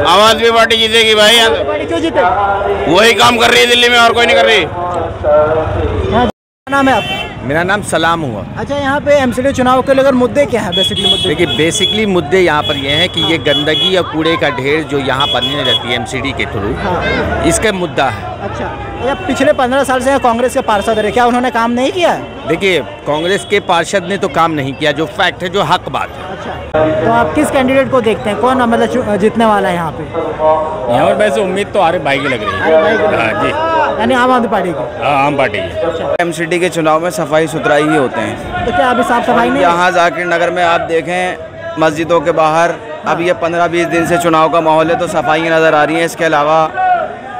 आम आदमी पार्टी जीतेगी भाई। यहाँ क्यों जीते वही काम कर रही है दिल्ली में और कोई नहीं कर रही। हाँ, नाम है आपका? मेरा नाम सलाम हुआ। अच्छा यहाँ पे एमसीडी चुनाव के लेकर मुद्दे क्या है बेसिकली मुद्दे? देखिए बेसिकली मुद्दे यहाँ पर ये हैं कि ये गंदगी और कूड़े का ढेर जो यहाँ बनने रहती है एमसीडी के थ्रू हाँ। इसका मुद्दा है। अच्छा ये पिछले पंद्रह साल से कांग्रेस के पार्षद रहे क्या उन्होंने काम नहीं किया? देखिए कांग्रेस के पार्षद ने तो काम नहीं किया जो फैक्ट है जो हक बात है। अच्छा तो आप किस कैंडिडेट को देखते हैं? कौन मतलब जीतने वाला है यहाँ पे? यहाँ पर वैसे उम्मीद तो आरिफ भाई की लग रही है। अरे भाई को- हाँ जी। यानी आम आदमी पार्टी की? हाँ, आम पार्टी की। एमसीडी के चुनाव में सफ़ाई सुथराई ही होते हैं। तो क्या अभी साफ़ सफ़ाई नहीं यहाँ जाकिर नगर में आप देखें मस्जिदों के बाहर अब ये पंद्रह बीस दिन से चुनाव का माहौल है तो सफ़ाई नज़र आ रही है। इसके अलावा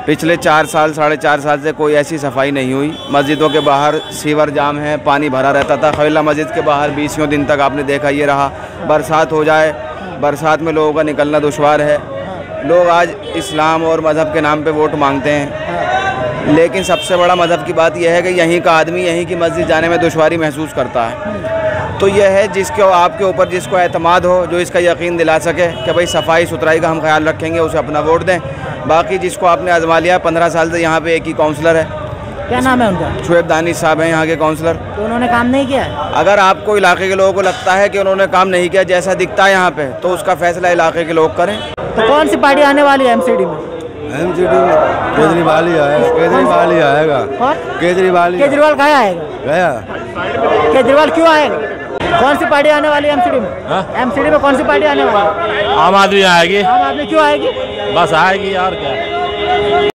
पिछले चार साल, साढ़े चार साल से कोई ऐसी सफ़ाई नहीं हुई। मस्जिदों के बाहर सीवर जाम है, पानी भरा रहता था। खैला मस्जिद के बाहर बीसियों दिन तक आपने देखा ये रहा। बरसात हो जाए, बरसात में लोगों का निकलना दुशवार है। लोग आज इस्लाम और मज़हब के नाम पे वोट मांगते हैं। लेकिन सबसे बड़ा मज़हब की बात यह है कि यहीं का आदमी, यहीं की मस्जिद जाने में दुशारी महसूस करता है। तो यह है जिसके, आपके ऊपर जिसको एतमाद हो, जो इसका यकीन दिला सके कि भाई सफ़ाई सुथराई का हम ख्याल रखेंगे, उसे अपना वोट दें। बाकी जिसको आपने आजमा लिया पंद्रह साल से यहाँ पे एक ही काउंसलर है। क्या नाम है उनका? शुएब दानिश साहब हैं यहाँ के काउंसलर तो उन्होंने काम नहीं किया? है अगर आपको इलाके के लोगों को लगता है कि उन्होंने काम नहीं किया जैसा दिखता है यहाँ पे तो उसका फैसला इलाके के लोग करें। तो कौन सी पार्टी आने वाली है एमसीडी में? एमसीडी में केजरीवाल ही आएगा केजरीवाल ही आएगा। केजरीवाल केजरीवाल कहाँ आएगा? गया। केजरीवाल क्यों आएगा? कौन सी पार्टी आने वाली है एमसीडी में? एमसीडी में कौन सी पार्टी आने वाली है? आम आदमी आएगी। आम आदमी क्यों आएगी? बस आएगी और क्या।